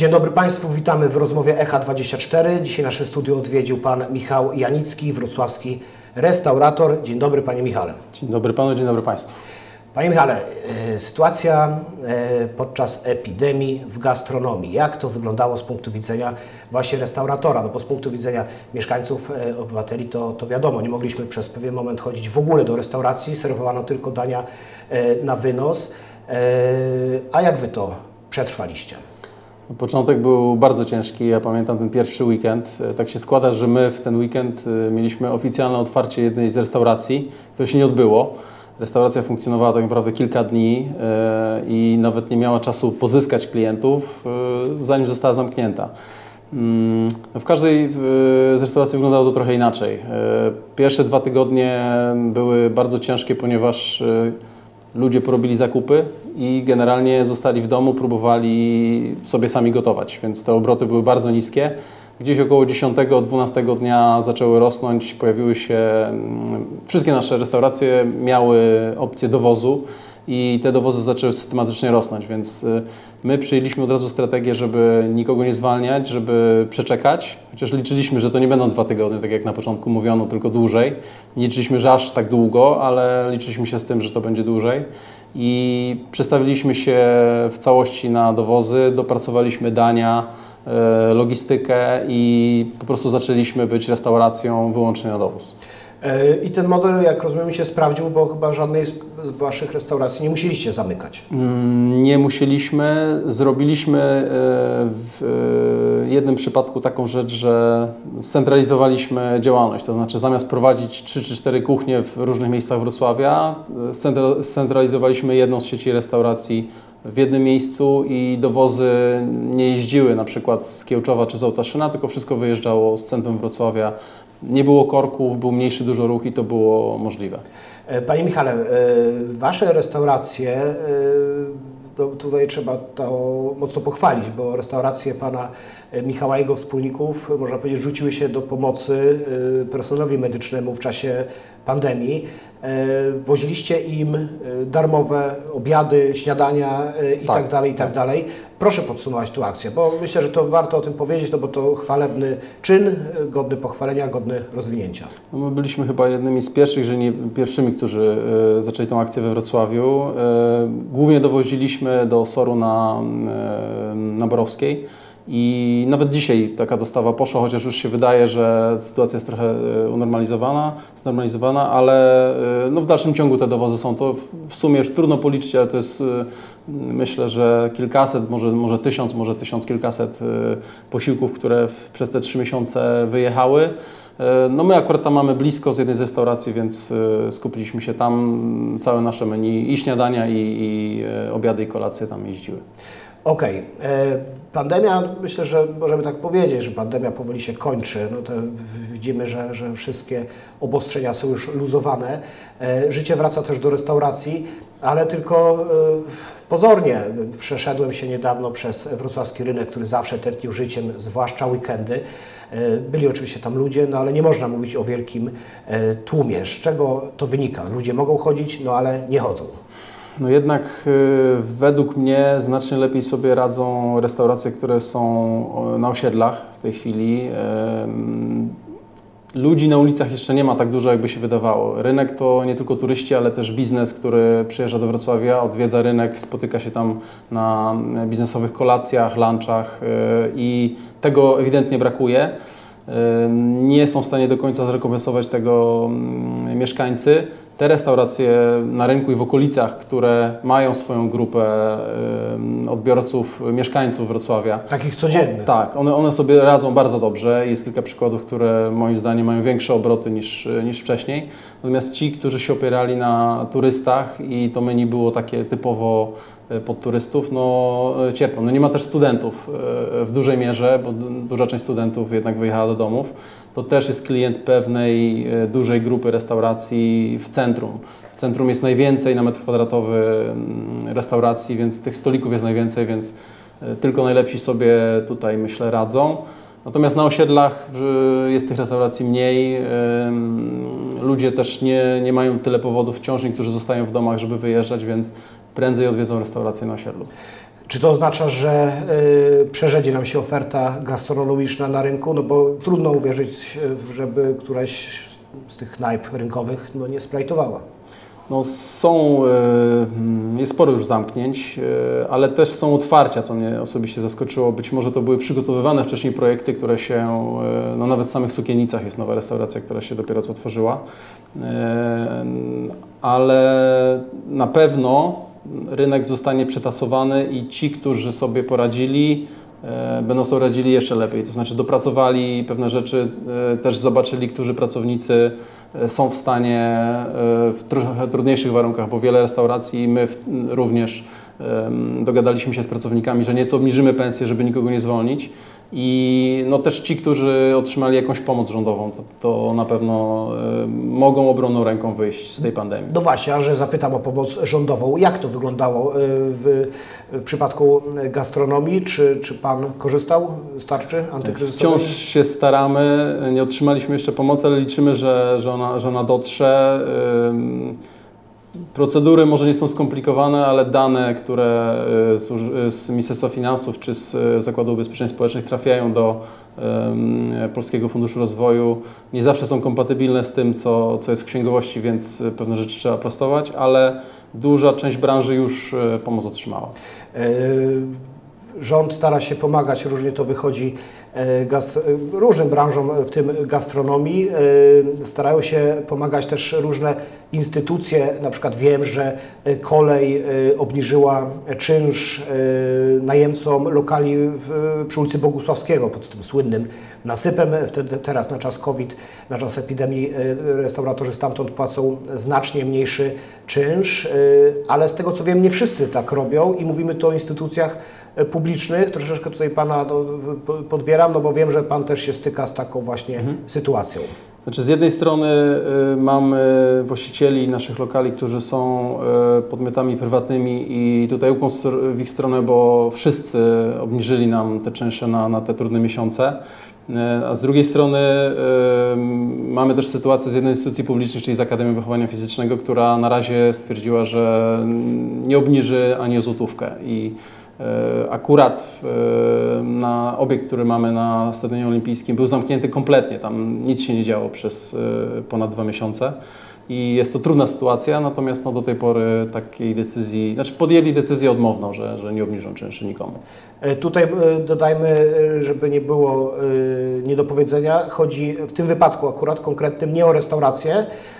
Dzień dobry Państwu, witamy w rozmowie ECHA24. Dzisiaj nasze studio odwiedził Pan Michał Janicki, wrocławski restaurator. Dzień dobry Panie Michale. Dzień dobry Panu, dzień dobry Państwu. Panie Michale, e, sytuacja e, podczas epidemii w gastronomii. Jak to wyglądało z punktu widzenia właśnie restauratora? No bo z punktu widzenia mieszkańców, e, obywateli to, to wiadomo, nie mogliśmy przez pewien moment chodzić w ogóle do restauracji, serwowano tylko dania na wynos. A jak Wy to przetrwaliście? Początek był bardzo ciężki. Ja pamiętam ten pierwszy weekend. Tak się składa, że my w ten weekend mieliśmy oficjalne otwarcie jednej z restauracji, które się nie odbyło. Restauracja funkcjonowała tak naprawdę kilka dni e, i nawet nie miała czasu pozyskać klientów, e, zanim została zamknięta. Mm, w każdej z restauracji wyglądało to trochę inaczej. E, pierwsze dwa tygodnie były bardzo ciężkie, ponieważ ludzie porobili zakupy i generalnie zostali w domu, próbowali sobie sami gotować, więc te obroty były bardzo niskie. Gdzieś około 10-12 dnia zaczęły rosnąć, pojawiły się, mm, wszystkie nasze restauracje miały opcję dowozu i te dowozy zaczęły systematycznie rosnąć, więc y, my przyjęliśmy od razu strategię, żeby nikogo nie zwalniać, żeby przeczekać, chociaż liczyliśmy, że to nie będą dwa tygodnie, tak jak na początku mówiono, tylko dłużej. Nie liczyliśmy, że aż tak długo, ale liczyliśmy się z tym, że to będzie dłużej i przestawiliśmy się w całości na dowozy, dopracowaliśmy dania, E, logistykę i po prostu zaczęliśmy być restauracją wyłącznie na dowóz. E, I ten model, jak rozumiem, się sprawdził, bo chyba żadnej z Waszych restauracji nie musieliście zamykać. Mm, nie musieliśmy. Zrobiliśmy e, w jednym przypadku taką rzecz, że scentralizowaliśmy działalność. To znaczy, zamiast prowadzić 3 czy 4 kuchnie w różnych miejscach Wrocławia, scentralizowaliśmy jedną z sieci restauracji w jednym miejscu i dowozy nie jeździły na przykład z Kiełczowa czy z Ołtaszyna, tylko wszystko wyjeżdżało z centrum Wrocławia. Nie było korków, był mniejszy dużo ruch i to było możliwe. E, panie Michale, e, Wasze restauracje, e, tutaj trzeba to mocno pochwalić, bo restauracje Pana Michała i jego wspólników, można powiedzieć, rzuciły się do pomocy personelowi medycznemu w czasie pandemii. Woziliście im darmowe obiady, śniadania e, i tak, tak dalej, i tak, tak dalej. Proszę podsumować tę akcję, bo myślę, że to warto o tym powiedzieć, no bo to chwalebny czyn, godny pochwalenia, godny rozwinięcia. No my byliśmy chyba jednymi z pierwszych, że nie pierwszymi, którzy zaczęli tę akcję we Wrocławiu. Głównie dowoziliśmy do Soru na, na Borowskiej i nawet dzisiaj taka dostawa poszła, chociaż już się wydaje, że sytuacja jest trochę e, unormalizowana, znormalizowana, ale e, no w dalszym ciągu te dowozy są. To w sumie już trudno policzyć, ale to jest e, myślę, że kilkaset, może, może tysiąc, może tysiąc kilkaset posiłków, które w, przez te trzy miesiące wyjechały. No my akurat tam mamy blisko z jednej z restauracji, więc skupiliśmy się tam, całe nasze menu i śniadania i, i obiady i kolacje tam jeździły. Okej. Okay. Pandemia, myślę, że możemy tak powiedzieć, że pandemia powoli się kończy. No to widzimy, że, że wszystkie obostrzenia są już luzowane. E, życie wraca też do restauracji, ale tylko e, pozornie. Przeszedłem się niedawno przez wrocławski rynek, który zawsze tętnił życiem, zwłaszcza weekendy. E, byli oczywiście tam ludzie, no ale nie można mówić o wielkim tłumie. Z czego to wynika? Ludzie mogą chodzić, no ale nie chodzą. No jednak y, według mnie znacznie lepiej sobie radzą restauracje, które są na osiedlach w tej chwili. Ludzi na ulicach jeszcze nie ma tak dużo, jakby się wydawało. Rynek to nie tylko turyści, ale też biznes, który przyjeżdża do Wrocławia, odwiedza rynek, spotyka się tam na biznesowych kolacjach, lunchach y, i tego ewidentnie brakuje. Nie są w stanie do końca zrekompensować tego mm, mieszkańcy te restauracje na rynku i w okolicach, które mają swoją grupę odbiorców, mieszkańców Wrocławia. Takich codziennych. Tak, one, one sobie radzą bardzo dobrze. Jest kilka przykładów, które moim zdaniem mają większe obroty niż, niż wcześniej. Natomiast ci, którzy się opierali na turystach i to menu było takie typowo e, pod turystów, no e, cierpią. No nie ma też studentów e, w dużej mierze, bo duża część studentów jednak wyjechała do domów to też jest klient pewnej e, dużej grupy restauracji w centrum. W centrum jest najwięcej na metr kwadratowy mm, restauracji, więc tych stolików jest najwięcej, więc e, tylko najlepsi sobie tutaj myślę radzą. Natomiast na osiedlach jest tych restauracji mniej. Ludzie też nie, nie mają tyle powodów wciąż, niektórzy zostają w domach, żeby wyjeżdżać, więc prędzej odwiedzą restaurację na osiedlu. Czy to oznacza, że y, przerzedzie nam się oferta gastronomiczna na rynku? No bo trudno uwierzyć, żeby któraś z tych knajp rynkowych no, nie splajtowała. No są, y, jest sporo już zamknięć, y, ale też są otwarcia, co mnie osobiście zaskoczyło. Być może to były przygotowywane wcześniej projekty, które się, y, no nawet w samych Sukienicach jest nowa restauracja, która się dopiero co otworzyła, ale na pewno rynek zostanie przetasowany i ci, którzy sobie poradzili, będą sobie radzili jeszcze lepiej. To znaczy dopracowali pewne rzeczy, też zobaczyli, którzy pracownicy są w stanie e, w trochę trudniejszych warunkach, bo wiele restauracji, my również dogadaliśmy się z pracownikami, że nieco obniżymy pensję, żeby nikogo nie zwolnić. I no też ci, którzy otrzymali jakąś pomoc rządową, to, to na pewno y, mogą obronną ręką wyjść z tej pandemii. No właśnie, a że zapytam o pomoc rządową. Jak to wyglądało w, w przypadku gastronomii? Czy, czy Pan korzystał z tarczy antykryzysowej? Wciąż się staramy. Nie otrzymaliśmy jeszcze pomocy, ale liczymy, że, że, ona, że ona dotrze. Procedury może nie są skomplikowane, ale dane, które e, z Ministerstwa Finansów czy z e, Zakładu Ubezpieczeń Społecznych trafiają do Polskiego Funduszu Rozwoju, nie zawsze są kompatybilne z tym, co, co jest w księgowości, więc pewne rzeczy trzeba prostować, ale duża część branży już e, pomoc otrzymała. Rząd stara się pomagać, różnie to wychodzi E, różnym branżom, w tym gastronomii. E, starają się pomagać też różne instytucje, na przykład wiem, że kolej e, obniżyła czynsz najemcom lokali przy ulicy Bogusławskiego pod tym słynnym nasypem. Wtedy, teraz na czas COVID, na czas epidemii restauratorzy stamtąd płacą znacznie mniejszy czynsz, ale z tego co wiem nie wszyscy tak robią i mówimy tu o instytucjach publicznych. Troszeczkę tutaj Pana no, podbieram, no bo wiem, że Pan też się styka z taką właśnie mhm. sytuacją. Znaczy z jednej strony y, mamy właścicieli naszych lokali, którzy są y, podmiotami prywatnymi i tutaj ukłon w ich stronę, bo wszyscy obniżyli nam te czynsze na, na te trudne miesiące. Y, a z drugiej strony mamy też sytuację z jednej instytucji publicznej, czyli z Akademią Wychowania Fizycznego, która na razie stwierdziła, że nie obniży ani o złotówkę. I akurat e, na obiekt, który mamy na Stadionie Olimpijskim był zamknięty kompletnie, tam nic się nie działo przez e, ponad dwa miesiące. I jest to trudna sytuacja, natomiast no, do tej pory takiej decyzji, znaczy podjęli decyzję odmowną, że, że nie obniżą czynszy nikomu. Tutaj dodajmy, żeby nie było niedopowiedzenia, chodzi w tym wypadku akurat konkretnym nie o restaurację, E,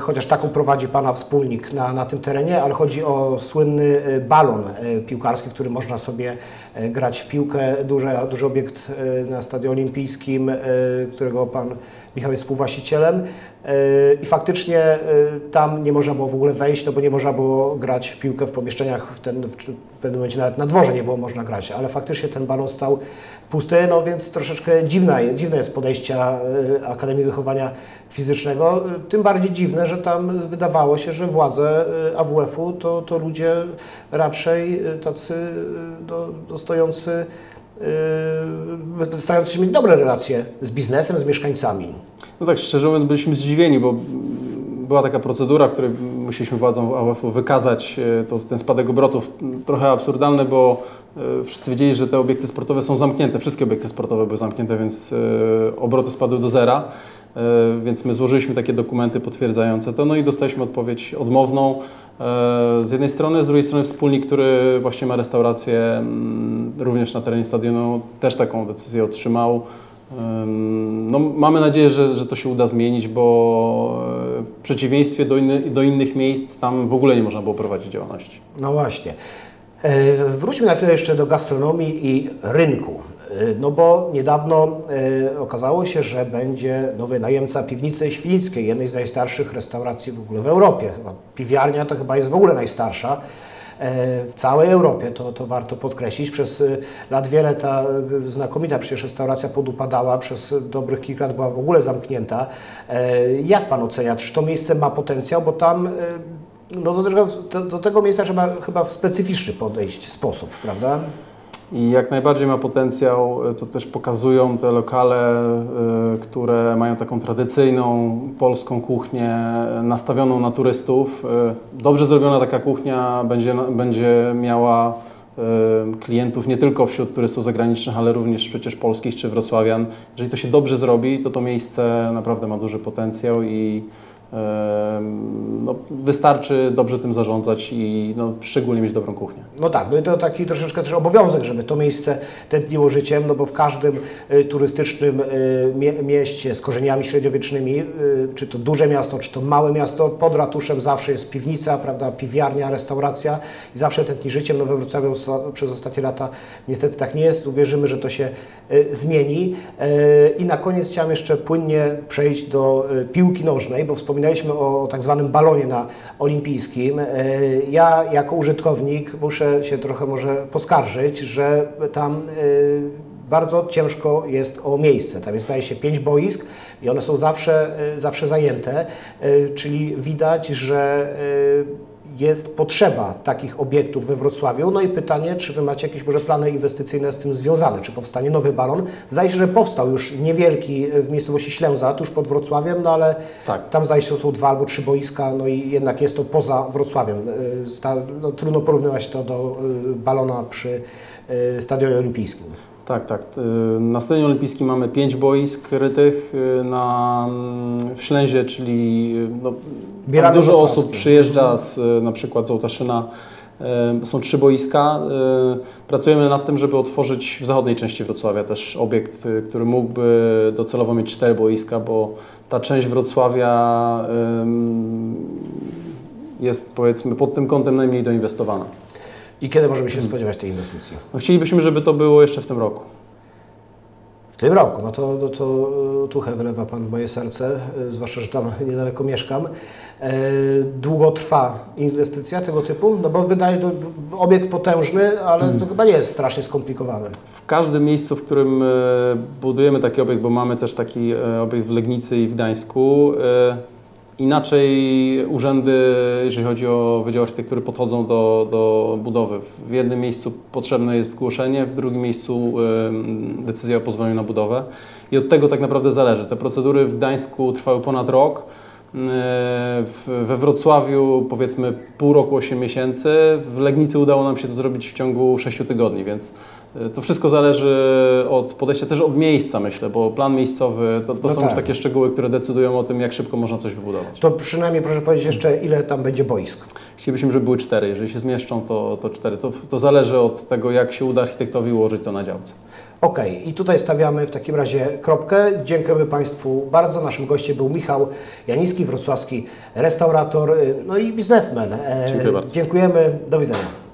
chociaż taką prowadzi Pana wspólnik na, na tym terenie, ale chodzi o słynny e, balon e, piłkarski, w którym można sobie grać w piłkę. Duży, duży obiekt na Stadionie Olimpijskim, którego Pan Michał jest współwłaścicielem i faktycznie tam nie można było w ogóle wejść, no bo nie można było grać w piłkę w pomieszczeniach, w, ten, w pewnym momencie nawet na dworze nie było można grać, ale faktycznie ten balon stał pusty, no więc troszeczkę dziwna, dziwne jest podejście Akademii Wychowania fizycznego. Tym bardziej dziwne, że tam wydawało się, że władze y, AWF-u to, to ludzie raczej tacy do, dostojący, starający się mieć dobre relacje z biznesem, z mieszkańcami. No tak, szczerze mówiąc, byliśmy zdziwieni, bo była taka procedura, w której musieliśmy władzom AWF-u wykazać to, ten spadek obrotów. Trochę absurdalny, bo wszyscy wiedzieli, że te obiekty sportowe są zamknięte. Wszystkie obiekty sportowe były zamknięte, więc obroty spadły do zera. E, więc my złożyliśmy takie dokumenty potwierdzające to, no i dostaliśmy odpowiedź odmowną. E, z jednej strony, z drugiej strony wspólnik, który właśnie ma restaurację mm, również na terenie stadionu, też taką decyzję otrzymał. No, mamy nadzieję, że, że to się uda zmienić, bo e, w przeciwieństwie do, inny, do innych miejsc tam w ogóle nie można było prowadzić działalności. No właśnie. Wróćmy na chwilę jeszcze do gastronomii i rynku. Y, no bo niedawno okazało się, że będzie nowy najemca piwnicy świlickiej, jednej z najstarszych restauracji w ogóle w Europie. Piwiarnia to chyba jest w ogóle najstarsza w całej Europie, to, to warto podkreślić. Przez lat wiele ta znakomita przecież restauracja podupadała, przez dobrych kilka lat była w ogóle zamknięta. Jak Pan ocenia, czy to miejsce ma potencjał, bo tam no do, tego, do tego miejsca trzeba chyba w specyficzny podejść sposób, prawda? I jak najbardziej ma potencjał, e, to też pokazują te lokale, e, które mają taką tradycyjną polską kuchnię e, nastawioną na turystów. Dobrze zrobiona taka kuchnia będzie, będzie miała klientów nie tylko wśród turystów zagranicznych, ale również przecież polskich czy wrocławian. Jeżeli to się dobrze zrobi, to to miejsce naprawdę ma duży potencjał i no, wystarczy dobrze tym zarządzać i no, szczególnie mieć dobrą kuchnię. No tak, no i to taki troszeczkę też obowiązek, żeby to miejsce tętniło życiem, no bo w każdym y, turystycznym y, mie mieście z korzeniami średniowiecznymi, y, czy to duże miasto, czy to małe miasto, pod ratuszem zawsze jest piwnica, prawda, piwiarnia, restauracja i zawsze tętni życiem. No we Wrocławiu przez ostatnie lata niestety tak nie jest. Uwierzymy, że to się zmieni. Y, I na koniec chciałem jeszcze płynnie przejść do piłki nożnej, bo wspominaliśmy o, o tak zwanym balonie na olimpijskim. Y, Ja jako użytkownik muszę się trochę może poskarżyć, że tam y, bardzo ciężko jest o miejsce. Tam jest zdaje się pięć boisk i one są zawsze, y, zawsze zajęte, czyli widać, że jest potrzeba takich obiektów we Wrocławiu. No i pytanie, czy Wy macie jakieś może plany inwestycyjne z tym związane? Czy powstanie nowy balon? Zdaje się, że powstał już niewielki w miejscowości Ślęza, tuż pod Wrocławiem, no ale Tak. tam zdaje się, że są dwa albo trzy boiska, no i jednak jest to poza Wrocławiem. Sta- No, trudno porównywać to do y, balona przy Stadionie Olimpijskim. Tak, tak. Na Stadionie Olimpijskim mamy pięć boisk rytych na, mm, w Ślęzie, czyli y, tam Bieramy dużo osób przyjeżdża z, y, na przykład z Ołtaszyna. Y, Są trzy boiska. Y, Pracujemy nad tym, żeby otworzyć w zachodniej części Wrocławia też obiekt, który mógłby docelowo mieć cztery boiska, bo ta część Wrocławia jest powiedzmy pod tym kątem najmniej doinwestowana. I kiedy możemy się spodziewać tej inwestycji? No, chcielibyśmy, żeby to było jeszcze w tym roku. W tym roku, no to, no to tuchę wylewa Pan w moje serce, zwłaszcza, że tam niedaleko mieszkam. E, Długo trwa inwestycja tego typu? No bo wydaje to obiekt potężny, ale to chyba nie jest strasznie skomplikowane. W każdym miejscu, w którym e, budujemy taki obiekt, bo mamy też taki e, obiekt w Legnicy i w Gdańsku, inaczej urzędy, jeżeli chodzi o Wydział Architektury, podchodzą do, do budowy. W jednym miejscu potrzebne jest zgłoszenie, w drugim miejscu decyzja o pozwoleniu na budowę. I od tego tak naprawdę zależy. Te procedury w Gdańsku trwały ponad rok. We Wrocławiu powiedzmy pół roku, 8 miesięcy. W Legnicy udało nam się to zrobić w ciągu 6 tygodni, więc e, to wszystko zależy od podejścia, też od miejsca myślę, bo plan miejscowy to, to No są tak. już takie szczegóły, które decydują o tym, jak szybko można coś wybudować. To przynajmniej proszę powiedzieć jeszcze, ile tam będzie boisk. Chcielibyśmy, żeby były cztery. Jeżeli się zmieszczą, to, to cztery. To, to zależy od tego, jak się uda architektowi ułożyć to na działce. Okej, i tutaj stawiamy w takim razie kropkę. Dziękujemy Państwu bardzo. Naszym gościem był Michał Janicki, wrocławski restaurator, y, no i biznesmen. E, Dziękuję bardzo. Dziękujemy, do widzenia.